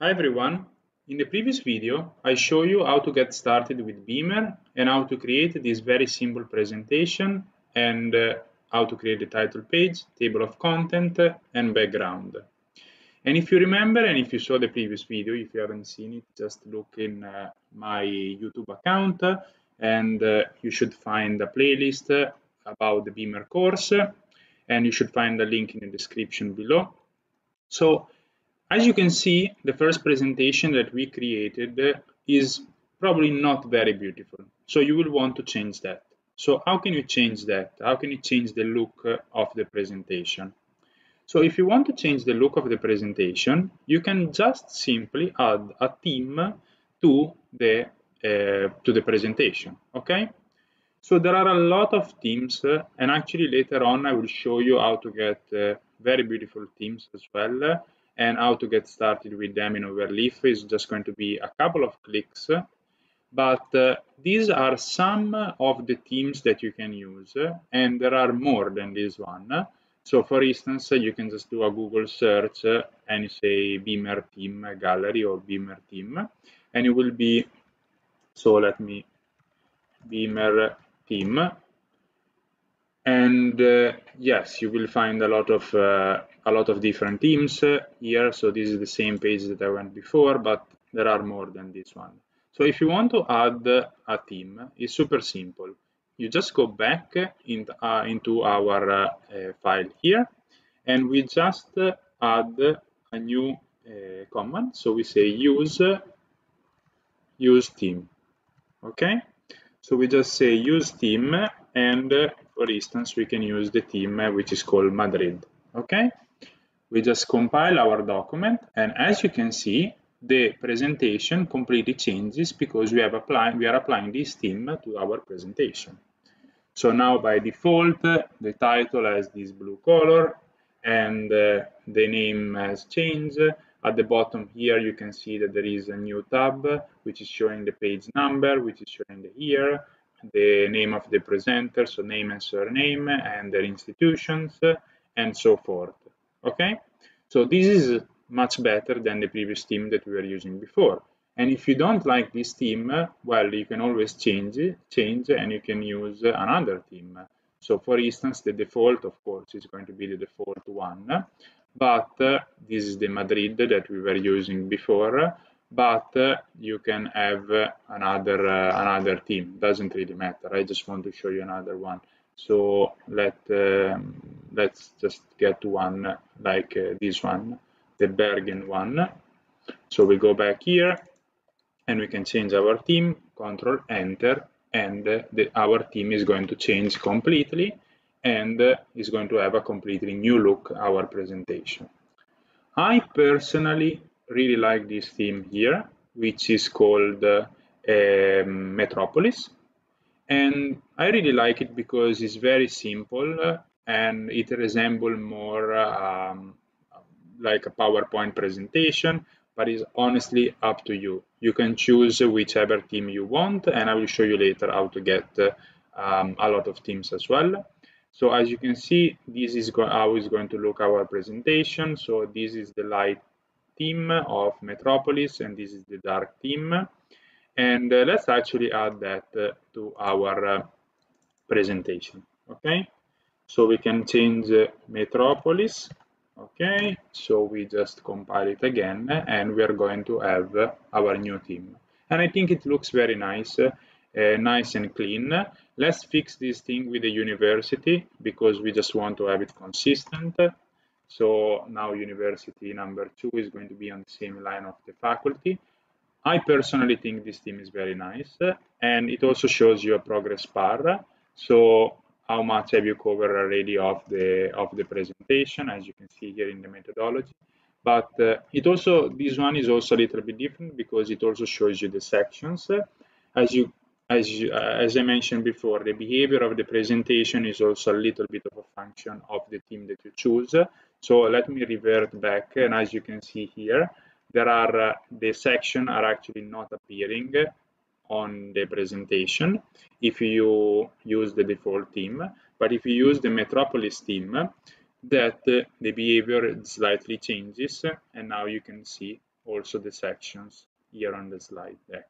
Hi everyone. In the previous video, I show you how to get started with Beamer and how to create this very simple presentation and uh, how to create the title page, table of content and background. And if you remember and if you saw the previous video, if you haven't seen it, just look in uh, my YouTube account and uh, you should find a playlist about the Beamer course and you should find the link in the description below. So as you can see, the first presentation that we created is probably not very beautiful. So you will want to change that. So how can you change that? How can you change the look of the presentation? So if you want to change the look of the presentation, you can just simply add a theme to the uh, to the presentation. Okay. So there are a lot of themes, uh, and actually later on I will show you how to get uh, very beautiful themes as well and how to get started with them in Overleaf is just going to be a couple of clicks. But uh, these are some of the themes that you can use, and there are more than this one. So for instance, you can just do a Google search and say Beamer theme gallery or Beamer theme, and it will be, so let me, Beamer theme. And uh, yes, you will find a lot of uh, a lot of different themes here. So this is the same page that I went before, but there are more than this one. So if you want to add a theme it's super simple. You just go back in, uh, into our uh, file here, and we just add a new uh, command. So we say use use theme Okay. So we just say use theme and for instance, we can use the theme uh, which is called Madrid. Okay we just compile our document and as you can see the presentation completely changes because we have applied we are applying this theme to our presentation so now by default uh, the title has this blue color and uh, the name has changed at the bottom here you can see that there is a new tab uh, which is showing the page number which is showing the year the name of the presenter so name and surname and their institutions and so forth okay? So this is much better than the previous theme that we were using before. And if you don't like this theme well you can always change it, change and you can use another theme so for instance the default of course is going to be the default one but uh, this is the Madrid that we were using before but uh, you can have another uh, another theme doesn't really matter. I just want to show you another one. So let um, let's just get one like uh, this one the Bergen one. So we go back here and we can change our theme. Control enter and uh, the, our theme is going to change completely and uh, is going to have a completely new look our presentation. I personally really like this theme here which is called uh, um, Metropolis and I really like it because it's very simple and it resembles more um, like a PowerPoint presentation, but it's honestly up to you. You can choose whichever theme you want, and I will show you later how to get um, a lot of themes as well. So as you can see, this is how it's going to look our presentation. So this is the light theme of Metropolis, and this is the dark theme. And uh, let's actually add that uh, to our uh, presentation, okay? So we can change Metropolis, okay? So we just compile it again, and we are going to have our new theme. And I think it looks very nice, uh, nice and clean. Let's fix this thing with the university because we just want to have it consistent. So now university number two is going to be on the same line of the faculty. I personally think this theme is very nice and it also shows you a progress bar. So how much have you covered already of the of the presentation as you can see here in the methodology. But uh, it also this one is also a little bit different because it also shows you the sections. As you as you, as I mentioned before, the behavior of the presentation is also a little bit of a function of the theme that you choose. So let me revert back and as you can see here, there are uh, the section are actually not appearing on the presentation if you use the default theme but if you use the metropolis theme that uh, the behavior slightly changes and now you can see also the sections here on the slide deck.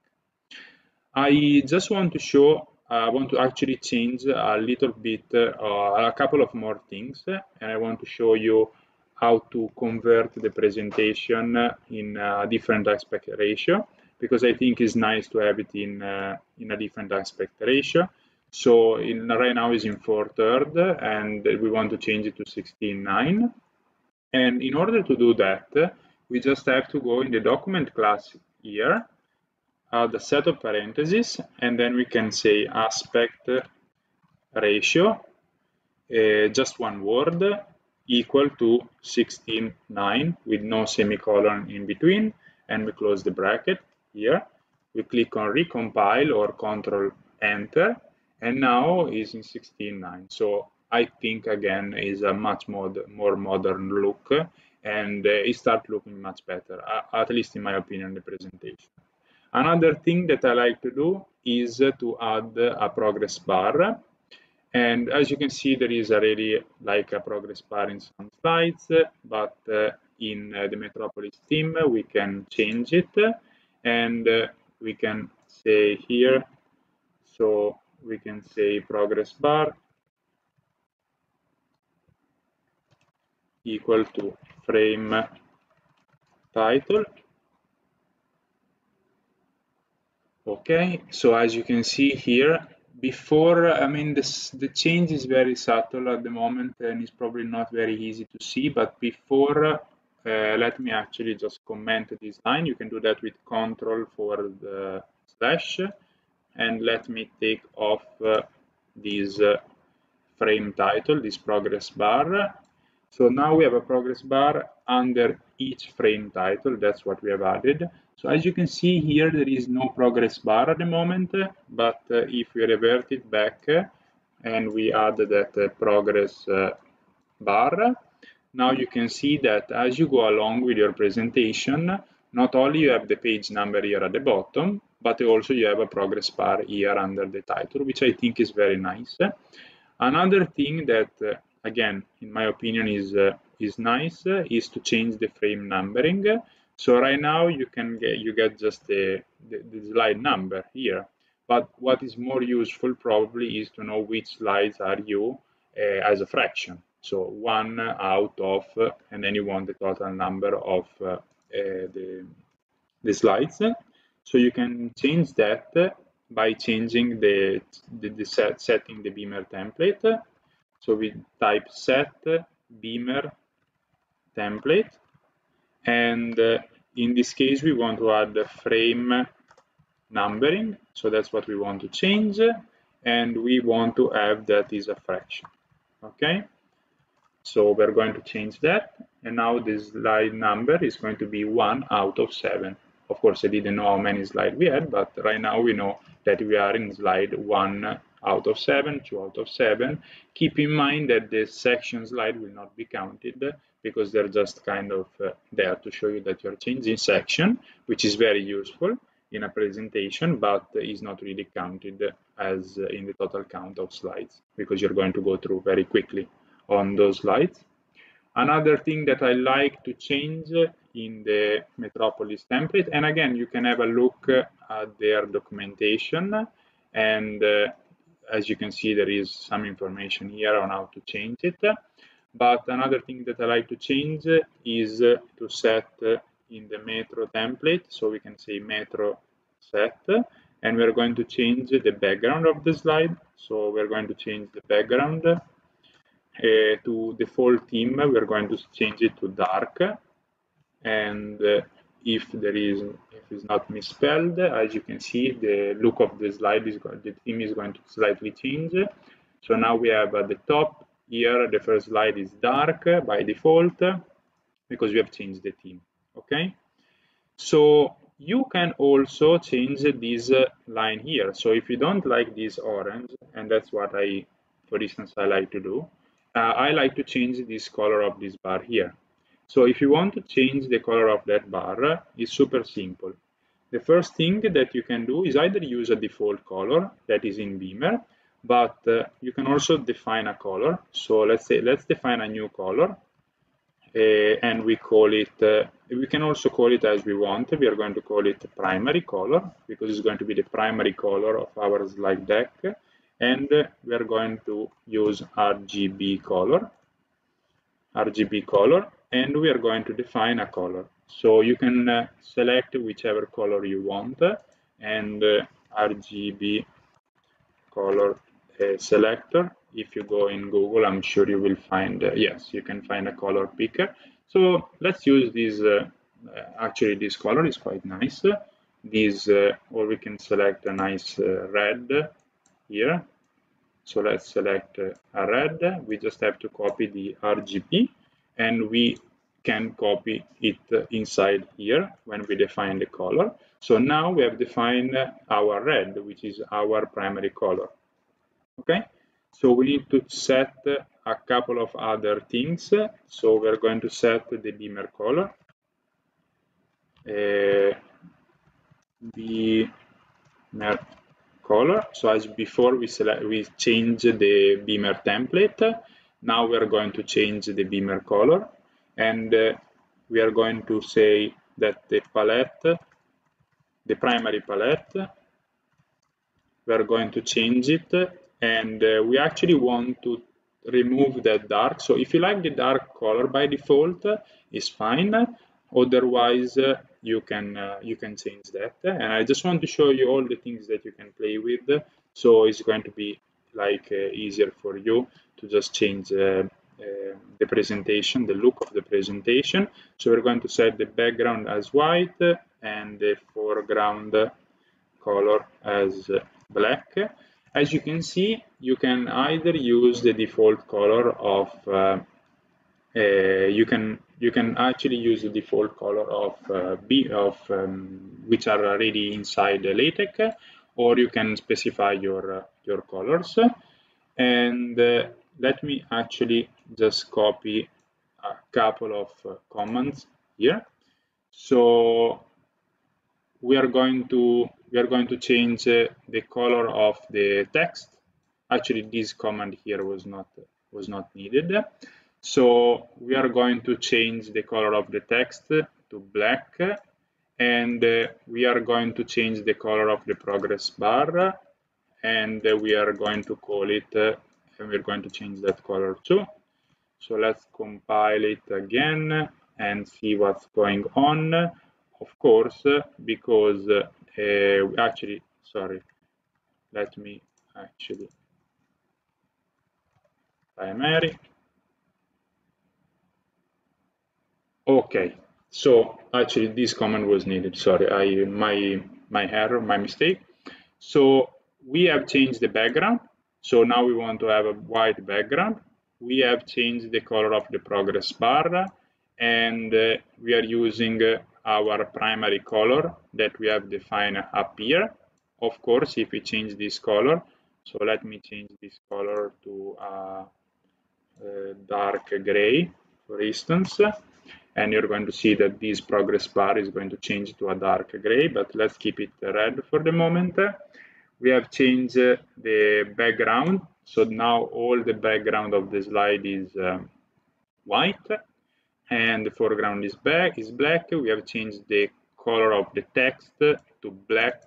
I just want to show, I want to actually change a little bit, uh, a couple of more things, and I want to show you how to convert the presentation in a different aspect ratio, because I think it's nice to have it in, uh, in a different aspect ratio. So in, right now is in four third and we want to change it to 16.9. And in order to do that, we just have to go in the document class here add a set of parentheses, and then we can say aspect ratio, uh, just one word, equal to 16.9 with no semicolon in between, and we close the bracket here. We click on recompile or control enter, and now is in 16.9. So I think again is a much more, more modern look and uh, it starts looking much better, at least in my opinion, the presentation. Another thing that I like to do is to add a progress bar. And as you can see, there is already like a progress bar in some slides, but uh, in uh, the Metropolis theme, we can change it. And uh, we can say here, so we can say progress bar equal to frame title. Okay, so as you can see here, before, I mean, this, the change is very subtle at the moment and it's probably not very easy to see, but before, uh, let me actually just comment this line. You can do that with control for the slash and let me take off uh, this uh, frame title, this progress bar. So now we have a progress bar under each frame title. That's what we have added. So as you can see here, there is no progress bar at the moment, but uh, if we revert it back uh, and we add that uh, progress uh, bar, now you can see that as you go along with your presentation, not only you have the page number here at the bottom, but also you have a progress bar here under the title, which I think is very nice. Another thing that, uh, again, in my opinion, is uh, is nice is to change the frame numbering. So right now you can get you get just the, the, the, slide number here. But what is more useful probably is to know which slides are you uh, as a fraction. So one out of, and then you want the total number of uh, uh the, the slides. So you can change that by changing the, the, the set, setting the Beamer template. So we type set Beamer template and uh, in this case we want to add the frame numbering. So that's what we want to change. And we want to have that is a fraction. Okay? So we're going to change that. And now this slide number is going to be one out of seven. Of course i didn't know how many slides we had but right now we know that we are in slide one out of seven two out of seven keep in mind that the section slide will not be counted because they're just kind of uh, there to show you that you're changing section, which is very useful in a presentation, but is not really counted as uh, in the total count of slides because you're going to go through very quickly on those slides. Another thing that I like to change in the Metropolis template, and again, you can have a look at their documentation and uh, as you can see, there is some information here on how to change it. But another thing that I like to change is to set in the metro template. So we can say metro set and we're going to change the background of the slide. So we're going to change the background uh, to default theme. We're going to change it to dark. And uh, if there is, if it's not misspelled, as you can see, the look of the slide is going, the theme is going to slightly change. So now we have at the top here, the first slide is dark by default because we have changed the theme. Okay. So you can also change this line here. So if you don't like this orange, and that's what I, for instance, I like to do, uh, I like to change this color of this bar here. So if you want to change the color of that bar, it's super simple. The first thing that you can do is either use a default color that is in Beamer, but uh, you can also define a color. So let's say, let's define a new color uh, and we call it, uh, we can also call it as we want. We are going to call it primary color because it's going to be the primary color of our slide deck. And we are going to use RGB color, RGB color, and we are going to define a color. So you can uh, select whichever color you want and uh, RGB color uh, selector. If you go in Google, I'm sure you will find, uh, yes, you can find a color picker. So let's use this, uh, uh, actually this color is quite nice. This, or we can select a nice red here. So let's select a red. We just have to copy the RGB and we can copy it inside here when we define the color. So now we have defined our red, which is our primary color. Okay, so we need to set a couple of other things. So we're going to set the beamer color. Uh, beamer color. So as before, we select we change the beamer template. Now we are going to change the beamer color and uh, we are going to say that the palette, the primary palette, we are going to change it and uh, we actually want to remove that dark. So if you like the dark color by default, is fine. Otherwise, uh, you can uh, you can change that. And I just want to show you all the things that you can play with. So it's going to be like uh, easier for you to just change uh, uh, the presentation, the look of the presentation. So we're going to set the background as white and the foreground color as black. As you can see, you can either use the default color of uh, uh, you can you can actually use the default color of uh, B of um, which are already inside the LaTeX, or you can specify your your colors. And uh, let me actually just copy a couple of uh, comments here. So we are going to we are going to change uh, the color of the text. Actually, this command here was not was not needed. So we are going to change the color of the text to black and uh, we are going to change the color of the progress bar and we are going to call it uh, and we're going to change that color too. So let's compile it again and see what's going on. Of course because uh, actually sorry. Let me actually primary. Okay. So actually this comment was needed. Sorry i my my error my mistake. So we have changed the background so now we want to have a white background. We have changed the color of the progress bar and uh, we are using uh, our primary color that we have defined up here. Of course, if we change this color, so let me change this color to a, a dark gray, for instance, and you're going to see that this progress bar is going to change to a dark gray, but let's keep it red for the moment we have changed uh, the background. So now all the background of the slide is um, white and the foreground is black. Is black. We have changed the color of the text to black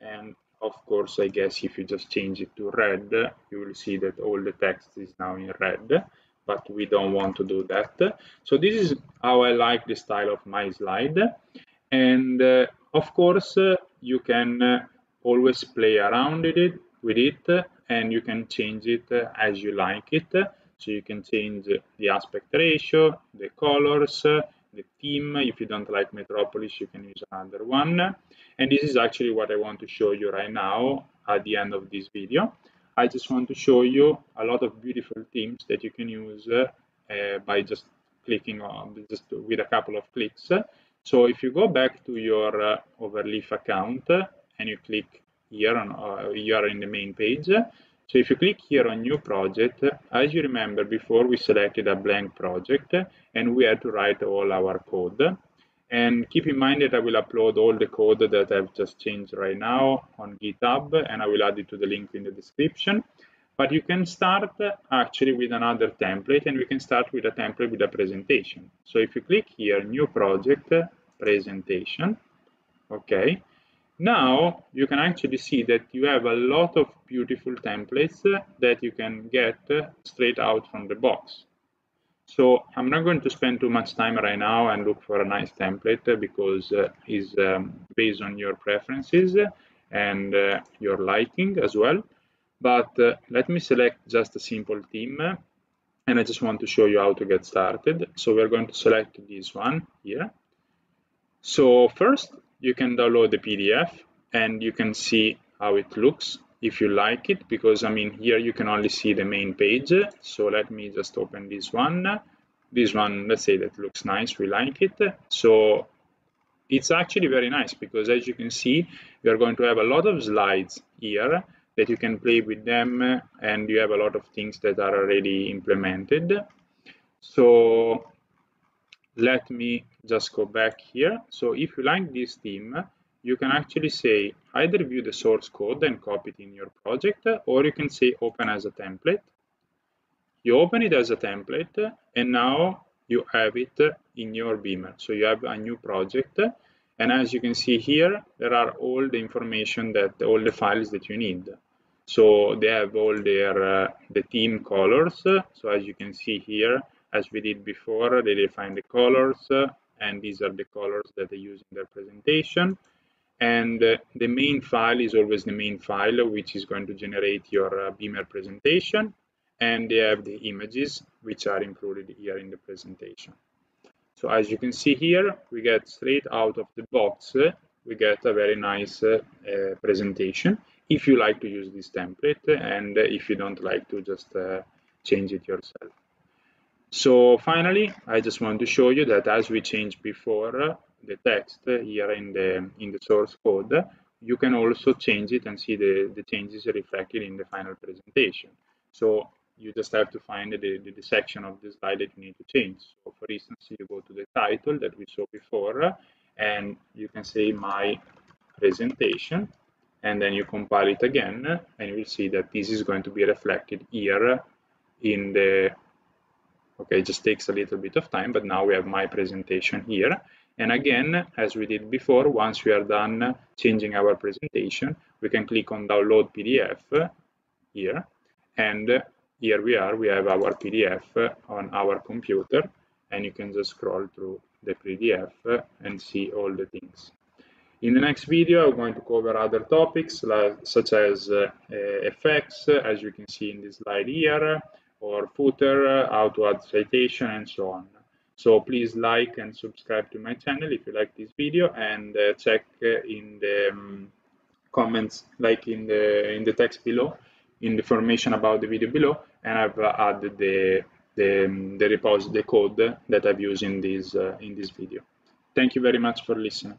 and of course I guess if you just change it to red you will see that all the text is now in red but we don't want to do that so this is how I like the style of my slide and uh, of course uh, you can uh, always play around with it with it and you can change it as you like it. So you can change the aspect ratio the colors the theme. If you don't like metropolis you can use another one. And this is actually what i want to show you right now at the end of this video. I just want to show you a lot of beautiful themes that you can use uh, by just clicking on just with a couple of clicks. So if you go back to your uh, overleaf account and you click here on uh, you are in the main page so if you click here on new project as you remember before we selected a blank project and we had to write all our code and keep in mind that I will upload all the code that I've just changed right now on GitHub and I will add it to the link in the description. but you can start actually with another template and we can start with a template with a presentation. So if you click here, new project, presentation, okay, now you can actually see that you have a lot of beautiful templates that you can get straight out from the box. So I'm not going to spend too much time right now and look for a nice template because uh, it's um, based on your preferences and uh, your liking as well. But uh, let me select just a simple theme and I just want to show you how to get started. So we're going to select this one here. So first you can download the PDF and you can see how it looks if you like it because I mean here you can only see the main page. So let me just open this one. This one let's say that looks nice we like it. So it's actually very nice because as you can see we are going to have a lot of slides here that you can play with them and you have a lot of things that are already implemented. So let me just go back here. So if you like this theme you can actually say either view the source code and copy it in your project or you can say open as a template. You open it as a template and now you have it in your beamer. So you have a new project and as you can see here there are all the information that all the files that you need. So they have all their uh, the theme colors. So as you can see here as we did before they define the colors and these are the colors that they use in their presentation. And uh, the main file is always the main file which is going to generate your uh, beamer presentation. And they have the images which are included here in the presentation. So as you can see here we get straight out of the box we get a very nice uh, uh presentation if you like to use this template and if you don't like to just uh, change it yourself so finally, I just want to show you that as we changed before uh, the text here in the in the source code, you can also change it and see the, the changes reflected in the final presentation. So you just have to find the, the, the, section of the slide that you need to change. So for instance, you go to the title that we saw before, uh, and you can say my presentation, and then you compile it again, uh, and you will see that this is going to be reflected here in the Okay, it just takes a little bit of time, but now we have my presentation here. And again, as we did before, once we are done changing our presentation, we can click on download PDF here. And here we are, we have our PDF on our computer and you can just scroll through the PDF and see all the things. In the next video, I'm going to cover other topics such as uh, effects, as you can see in this slide here, or footer, how to add citation, and so on. So please like and subscribe to my channel if you like this video and uh, check uh, in the um, comments, like in the in the text below, in the information about the video below, and I've uh, added the the um, the repository, the code that I've used in this uh, in this video. Thank you very much for listening.